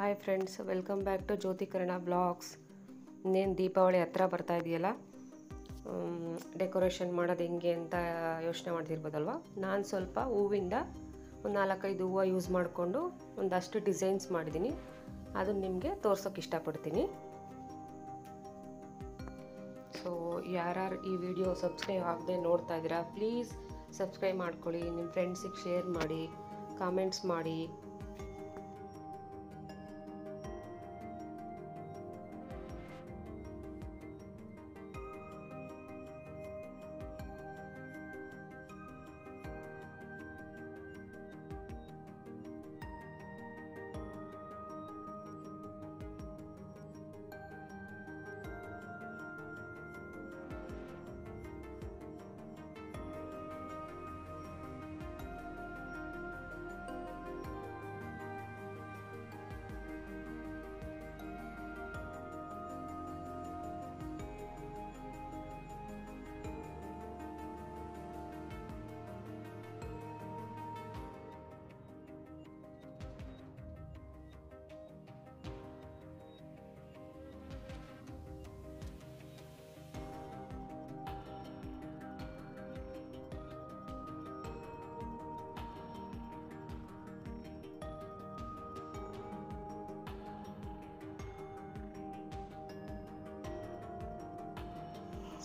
Hi friends welcome back to Jyothikarana blogs ಇನ್ನೇನು ದೀಪಾವಳಿ ಹತ್ರ ಬರ್ತಾ ಇದೆಯಲ್ಲ? ಡೆಕೋರೇಷನ್ ಮಾಡೋದು ಹೆಂಗೆ ಅಂತ ಯೋಚನೆ ಮಾಡ್ತಿರ್ಬೋದಲ್ವ? ನಾನು ಸ್ವಲ್ಪ ಹೂವಿಂದ ಒಂದು ನಾಲ್ಕೈದು ಹೂವು ಯೂಸ್ ಮಾಡಿಕೊಂಡು ಒಂದಷ್ಟು ಡಿಸೈನ್ಸ್ ಮಾಡಿದ್ದೀನಿ ಅದನ್ನು ನಿಮಗೆ ತೋರ್ಸೋಕೆ ಇಷ್ಟಪಡ್ತೀನಿ. ಸೊ ಯಾರ್ಯಾರು ಈ ವಿಡಿಯೋ ಸಬ್ಸ್ಕ್ರೈಬ್ ಆಗದೆ ನೋಡ್ತಾ ಇದ್ದೀರಾ ಪ್ಲೀಸ್ ಸಬ್ಸ್ಕ್ರೈಬ್ ಮಾಡ್ಕೊಳ್ಳಿ ನಿಮ್ಮ ಫ್ರೆಂಡ್ಸಿಗೆ ಶೇರ್ ಮಾಡಿ ಕಾಮೆಂಟ್ಸ್ ಮಾಡಿ.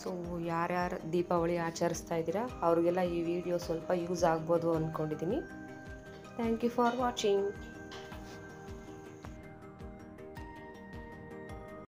ಸೊ ಯಾರ್ಯಾರು ದೀಪಾವಳಿ ಆಚರಿಸ್ತಾ ಇದ್ದೀರಾ, ಅವ್ರಿಗೆಲ್ಲ ಈ ವಿಡಿಯೋ ಸ್ವಲ್ಪ ಯೂಸ್ ಆಗ್ಬೋದು ಅಂದ್ಕೊಂಡಿದ್ದೀನಿ ಥ್ಯಾಂಕ್ ಯು ಫಾರ್ ವಾಚಿಂಗ್